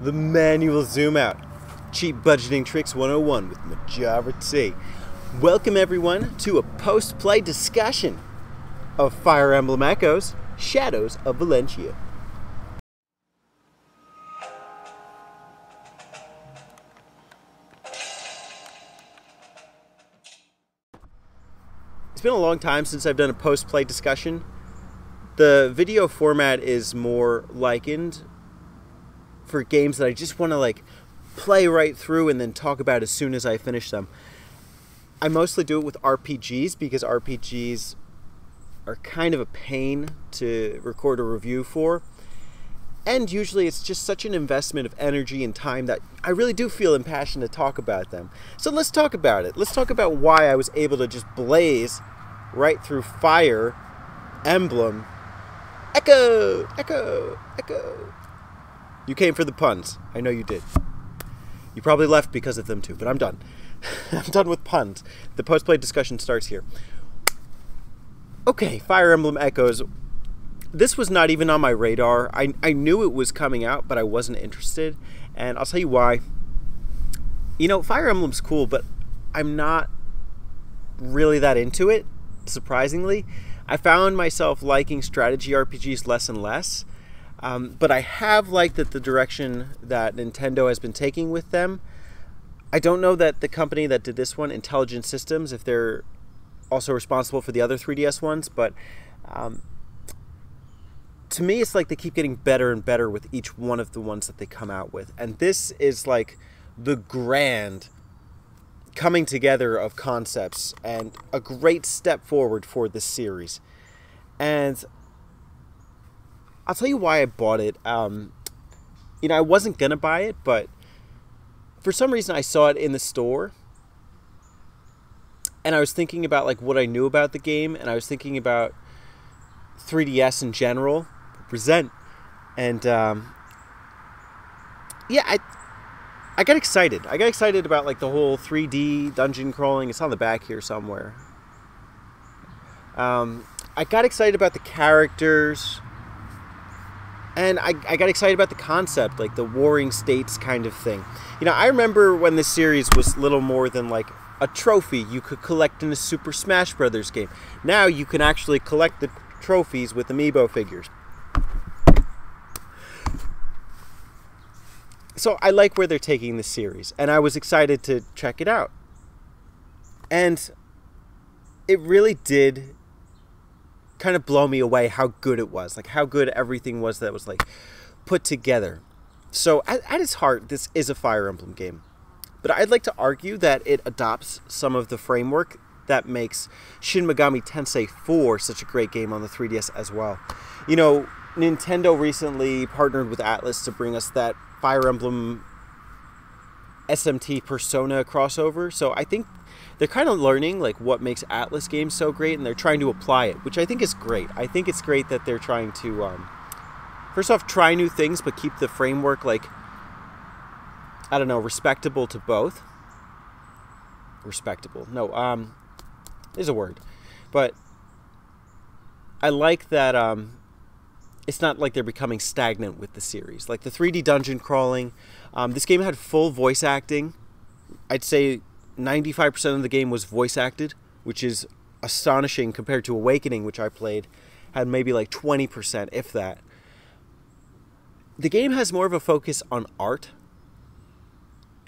the manual zoom out. Cheap budgeting tricks 101 with Majora T. Welcome everyone to a post-play discussion of Fire Emblem Echoes Shadows of Valentia. It's been a long time since I've done a post-play discussion. The video format is more likened for games that I just want to like play right through and then talk about as soon as I finish them. I mostly do it with RPGs because RPGs are kind of a pain to record a review for. And usually it's just such an investment of energy and time that I really do feel impassioned to talk about them. So let's talk about it. Let's talk about why I was able to just blaze right through Fire Emblem. Echo! Echo! Echo! You came for the puns. I know you did. You probably left because of them too, but I'm done. I'm done with puns. The post play discussion starts here. Okay, Fire Emblem Echoes. This was not even on my radar. I, I knew it was coming out, but I wasn't interested. And I'll tell you why. You know, Fire Emblem's cool, but I'm not really that into it, surprisingly. I found myself liking strategy RPGs less and less. Um, but I have liked that the direction that Nintendo has been taking with them. I don't know that the company that did this one, Intelligent Systems, if they're also responsible for the other 3DS ones, but um, to me, it's like they keep getting better and better with each one of the ones that they come out with. And this is like the grand coming together of concepts and a great step forward for this series. And I'll tell you why I bought it. Um, you know, I wasn't gonna buy it, but for some reason I saw it in the store, and I was thinking about like what I knew about the game, and I was thinking about 3DS in general, present, and um, yeah, I I got excited. I got excited about like the whole 3D dungeon crawling. It's on the back here somewhere. Um, I got excited about the characters and I, I got excited about the concept, like the warring states kind of thing. You know, I remember when this series was little more than like a trophy you could collect in a Super Smash Brothers game. Now you can actually collect the trophies with amiibo figures. So I like where they're taking the series, and I was excited to check it out. And it really did kind of blow me away how good it was, like how good everything was that was like put together. So at, at its heart, this is a Fire Emblem game, but I'd like to argue that it adopts some of the framework that makes Shin Megami Tensei 4 such a great game on the 3DS as well. You know, Nintendo recently partnered with Atlus to bring us that Fire Emblem SMT Persona crossover. So I think they're kind of learning like what makes Atlus games so great, and they're trying to apply it, which I think is great. I think it's great that they're trying to, um, first off, try new things, but keep the framework like I don't know, respectable to both. Respectable. No, um, there's a word, but I like that. Um, it's not like they're becoming stagnant with the series. Like the 3D dungeon crawling, um, this game had full voice acting. I'd say 95% of the game was voice acted, which is astonishing compared to Awakening, which I played, had maybe like 20%, if that. The game has more of a focus on art.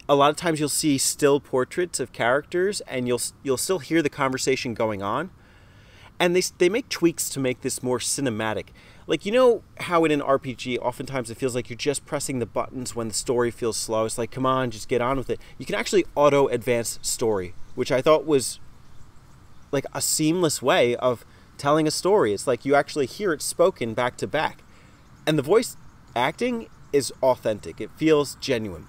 A lot of times you'll see still portraits of characters and you'll you'll still hear the conversation going on. And they they make tweaks to make this more cinematic like you know how in an RPG oftentimes it feels like you're just pressing the buttons when the story feels slow. It's like come on, just get on with it. You can actually auto advance story, which I thought was like a seamless way of telling a story. It's like you actually hear it spoken back to back. And the voice acting is authentic. It feels genuine.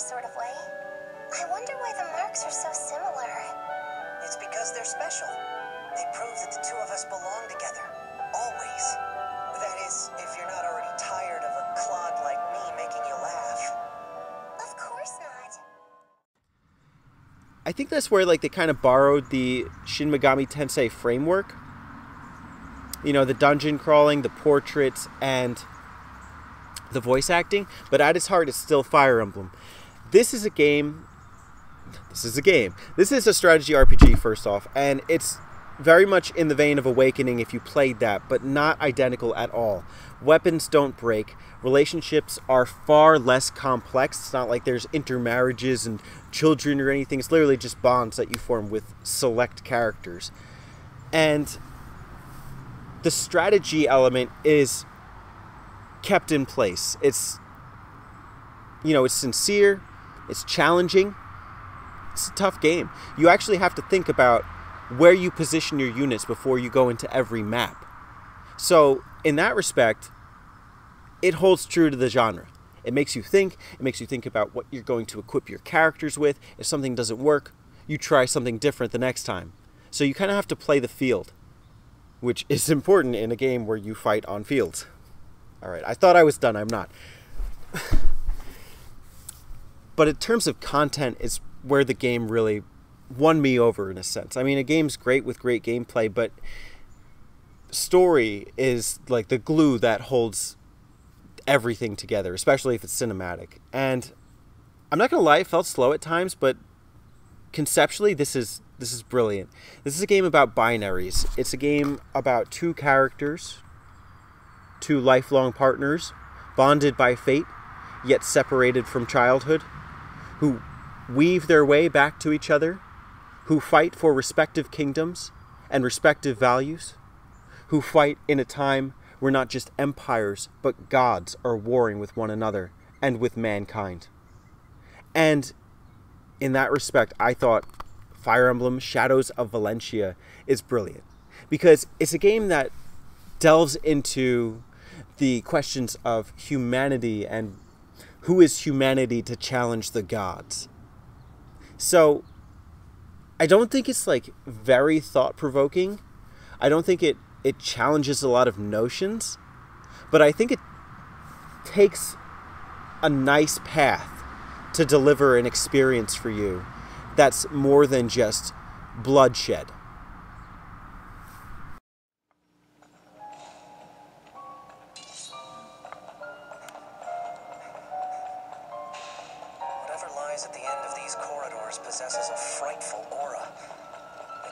sort of way. I wonder why the marks are so similar. It's because they're special. They prove that the two of us belong together. Always. That is, if you're not already tired of a clod like me making you laugh. Of course not. I think that's where like they kind of borrowed the Shin Megami Tensei framework. You know, the dungeon crawling, the portraits, and the voice acting, but at its heart, it's still Fire Emblem. This is a game. This is a game. This is a strategy RPG, first off, and it's very much in the vein of Awakening if you played that, but not identical at all. Weapons don't break. Relationships are far less complex. It's not like there's intermarriages and children or anything. It's literally just bonds that you form with select characters. And the strategy element is kept in place. It's you know, it's sincere, it's challenging. It's a tough game. You actually have to think about where you position your units before you go into every map. So, in that respect, it holds true to the genre. It makes you think, it makes you think about what you're going to equip your characters with. If something doesn't work, you try something different the next time. So, you kind of have to play the field, which is important in a game where you fight on fields. All right, I thought I was done. I'm not. but in terms of content, it's where the game really won me over in a sense. I mean, a game's great with great gameplay, but story is like the glue that holds everything together, especially if it's cinematic. And I'm not gonna lie, it felt slow at times, but conceptually, this is this is brilliant. This is a game about binaries. It's a game about two characters two lifelong partners, bonded by fate, yet separated from childhood, who weave their way back to each other, who fight for respective kingdoms and respective values, who fight in a time where not just empires, but gods are warring with one another and with mankind. And in that respect, I thought Fire Emblem Shadows of Valentia is brilliant because it's a game that delves into the questions of humanity and who is humanity to challenge the gods. So I don't think it's like very thought provoking. I don't think it it challenges a lot of notions, but I think it takes a nice path to deliver an experience for you that's more than just bloodshed.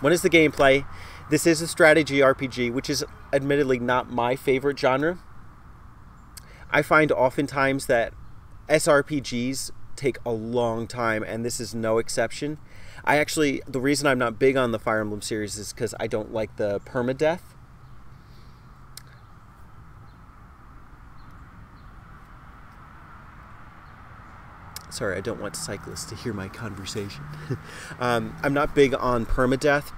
one is the gameplay. This is a strategy RPG, which is admittedly not my favorite genre. I find oftentimes that SRPGs take a long time, and this is no exception. I actually, the reason I'm not big on the Fire Emblem series is because I don't like the permadeath Sorry, I don't want cyclists to hear my conversation. um, I'm not big on permadeath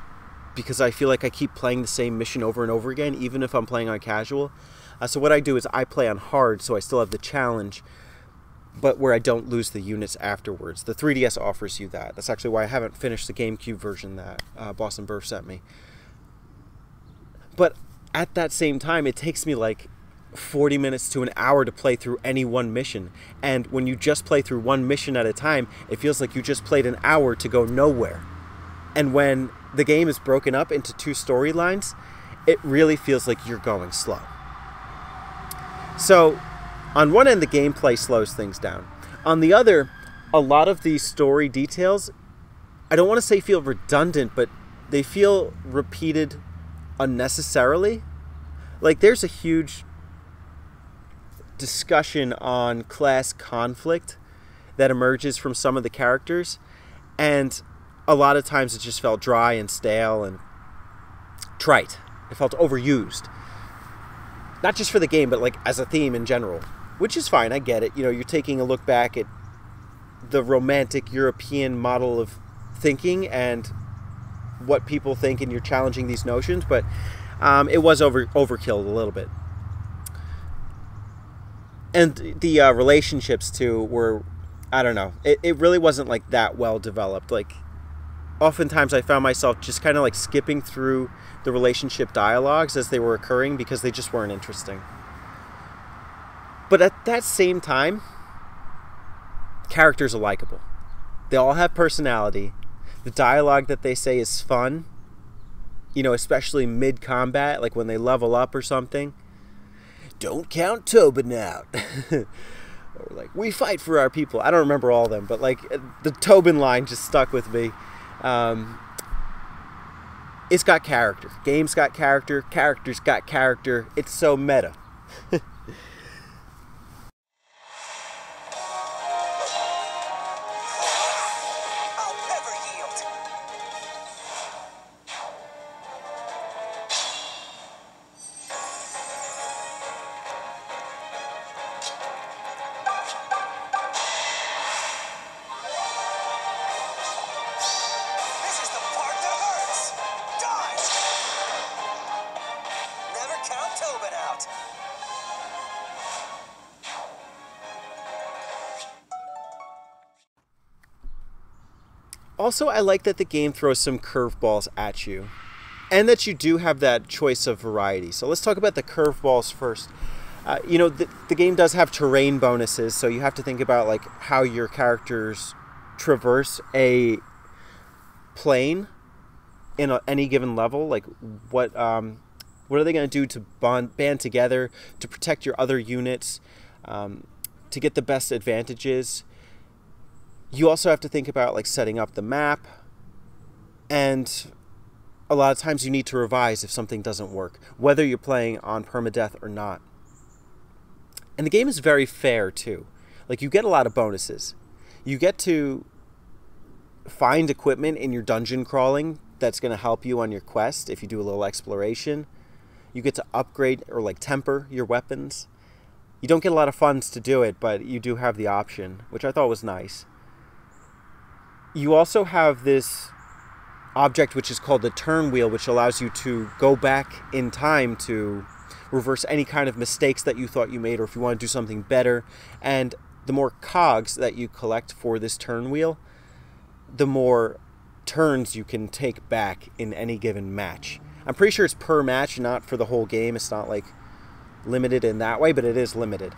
because I feel like I keep playing the same mission over and over again, even if I'm playing on casual. Uh, so what I do is I play on hard, so I still have the challenge, but where I don't lose the units afterwards. The 3DS offers you that. That's actually why I haven't finished the GameCube version that uh, Boston Burf sent me. But at that same time, it takes me like 40 minutes to an hour to play through any one mission. And when you just play through one mission at a time, it feels like you just played an hour to go nowhere. And when the game is broken up into two storylines, it really feels like you're going slow. So, on one end, the gameplay slows things down. On the other, a lot of these story details I don't want to say feel redundant, but they feel repeated unnecessarily. Like there's a huge discussion on class conflict that emerges from some of the characters and a lot of times it just felt dry and stale and trite. It felt overused. Not just for the game, but like as a theme in general, which is fine. I get it. You know, you're taking a look back at the romantic European model of thinking and what people think, and you're challenging these notions. But um, it was over overkill a little bit, and the uh, relationships too were, I don't know. It, it really wasn't like that well developed. Like, oftentimes I found myself just kind of like skipping through the relationship dialogues as they were occurring because they just weren't interesting. But at that same time, characters are likable. They all have personality. The dialogue that they say is fun. You know, especially mid combat, like when they level up or something. Don't count Tobin out. or like, we fight for our people. I don't remember all of them, but like the Tobin line just stuck with me. Um, it's got character. Game's got character. Character's got character. It's so meta. Also, I like that the game throws some curveballs at you, and that you do have that choice of variety. So let's talk about the curveballs first. Uh, you know, the, the game does have terrain bonuses, so you have to think about like how your characters traverse a plane in a, any given level. Like what um, what are they going to do to bond band together to protect your other units, um, to get the best advantages you also have to think about like setting up the map and a lot of times you need to revise if something doesn't work whether you're playing on permadeath or not. And the game is very fair too. Like you get a lot of bonuses. You get to find equipment in your dungeon crawling that's going to help you on your quest if you do a little exploration. You get to upgrade or like temper your weapons. You don't get a lot of funds to do it but you do have the option which i thought was nice you also have this object which is called the turn wheel, which allows you to go back in time to reverse any kind of mistakes that you thought you made, or if you want to do something better. And the more cogs that you collect for this turn wheel, the more turns you can take back in any given match. I'm pretty sure it's per match, not for the whole game. It's not like limited in that way, but it is limited.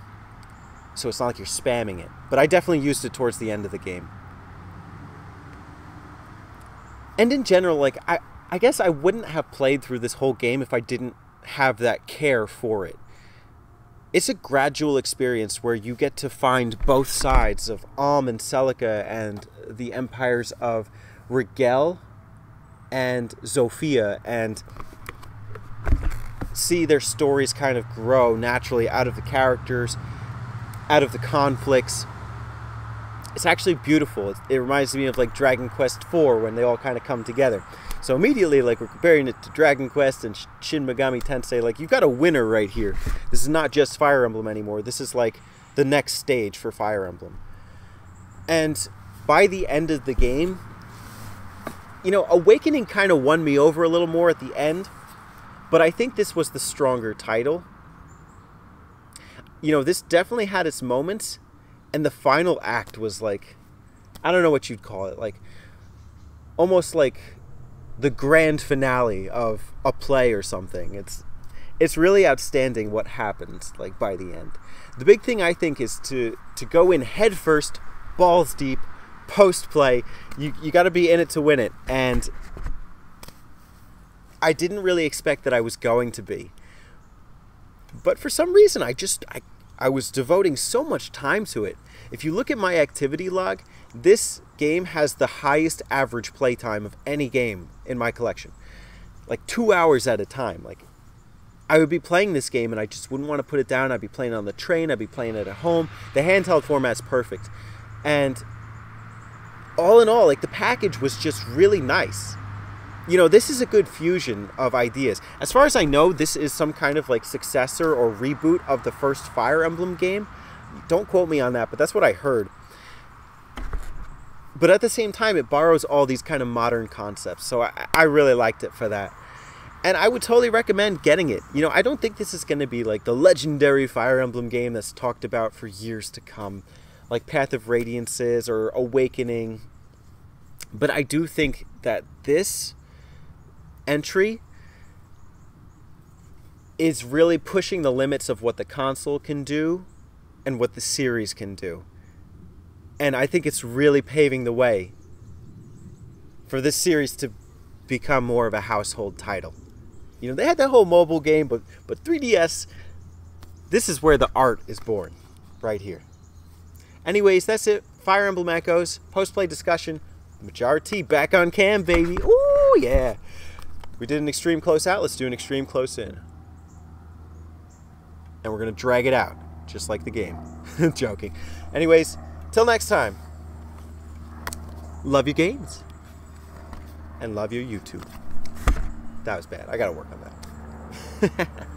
So it's not like you're spamming it. But I definitely used it towards the end of the game and in general, like I, I guess I wouldn't have played through this whole game if I didn't have that care for it. It's a gradual experience where you get to find both sides of Alm and Celica and the empires of Rigel and Zofia and see their stories kind of grow naturally out of the characters, out of the conflicts, it's actually beautiful. It, it reminds me of like Dragon Quest IV when they all kind of come together. So immediately, like we're comparing it to Dragon Quest and Shin Megami Tensei, like you've got a winner right here. This is not just Fire Emblem anymore. This is like the next stage for Fire Emblem. And by the end of the game, you know, Awakening kind of won me over a little more at the end, but I think this was the stronger title. You know, this definitely had its moments, and the final act was like I don't know what you'd call it, like almost like the grand finale of a play or something. It's it's really outstanding what happens like by the end. The big thing I think is to to go in head first, balls deep, post play. You you got to be in it to win it, and I didn't really expect that I was going to be. But for some reason, I just I I was devoting so much time to it. If you look at my activity log, this game has the highest average playtime of any game in my collection. Like two hours at a time. Like I would be playing this game and I just wouldn't want to put it down. I'd be playing on the train, I'd be playing it at home. The handheld format's perfect. And all in all, like the package was just really nice. You know, this is a good fusion of ideas. As far as I know, this is some kind of like successor or reboot of the first Fire Emblem game. Don't quote me on that, but that's what I heard. But at the same time, it borrows all these kind of modern concepts. So I, I really liked it for that. And I would totally recommend getting it. You know, I don't think this is going to be like the legendary Fire Emblem game that's talked about for years to come, like Path of Radiance is or Awakening. But I do think that this entry is really pushing the limits of what the console can do and what the series can do. And I think it's really paving the way for this series to become more of a household title. You know, they had that whole mobile game, but but 3DS this is where the art is born, right here. Anyways, that's it. Fire Emblem Echoes, post-play discussion, Majora T back on cam, baby. Ooh, yeah. We did an extreme close out. Let's do an extreme close in. And we're to drag it out, just like the game. Joking. Anyways, till next time. Love your games. And love your YouTube. That was bad. I got to work on that.